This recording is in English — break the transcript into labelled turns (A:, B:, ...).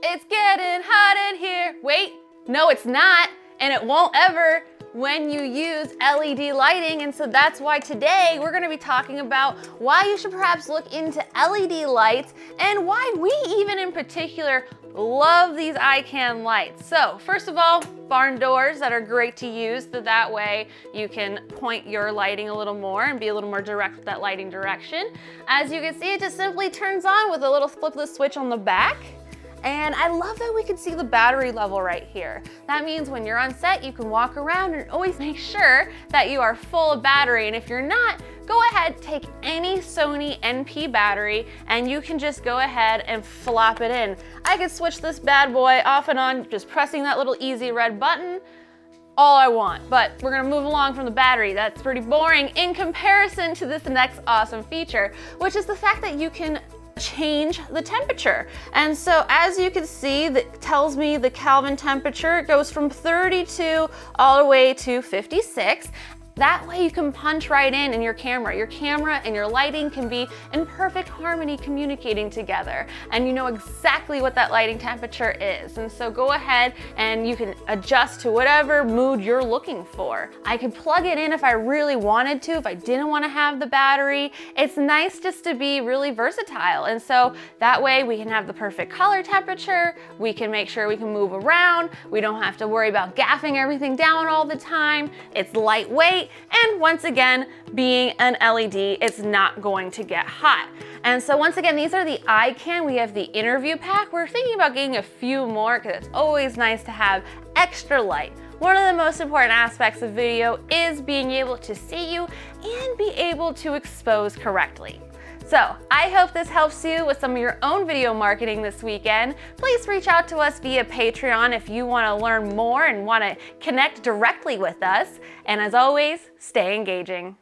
A: It's getting hot in here. Wait, no, it's not. And it won't ever when you use LED lighting. And so that's why today we're gonna be talking about why you should perhaps look into LED lights and why we even in particular love these IKAN lights. So first of all, barn doors that are great to use. So that way you can point your lighting a little more and be a little more direct with that lighting direction. As you can see, it just simply turns on with a little flip of the switch on the back. And I love that we can see the battery level right here. That means when you're on set, you can walk around and always make sure that you are full of battery. And if you're not, go ahead, take any Sony NP battery and you can just go ahead and flop it in. I could switch this bad boy off and on, just pressing that little easy red button all I want, but we're gonna move along from the battery. That's pretty boring in comparison to this next awesome feature, which is the fact that you can change the temperature. And so as you can see, that tells me the Kelvin temperature goes from 32 all the way to 56. That way you can punch right in in your camera. Your camera and your lighting can be in perfect harmony communicating together and you know exactly what that lighting temperature is. And so go ahead and you can adjust to whatever mood you're looking for. I could plug it in if I really wanted to, if I didn't want to have the battery. It's nice just to be really versatile. And so that way we can have the perfect color temperature, we can make sure we can move around, we don't have to worry about gaffing everything down all the time. It's lightweight and once again, being an LED, it's not going to get hot. And so once again, these are the IKAN. We have the interview pack. We're thinking about getting a few more because it's always nice to have extra light. One of the most important aspects of video is being able to see you and be able to expose correctly. So I hope this helps you with some of your own video marketing this weekend. Please reach out to us via Patreon if you want to learn more and want to connect directly with us. And as always, stay engaging.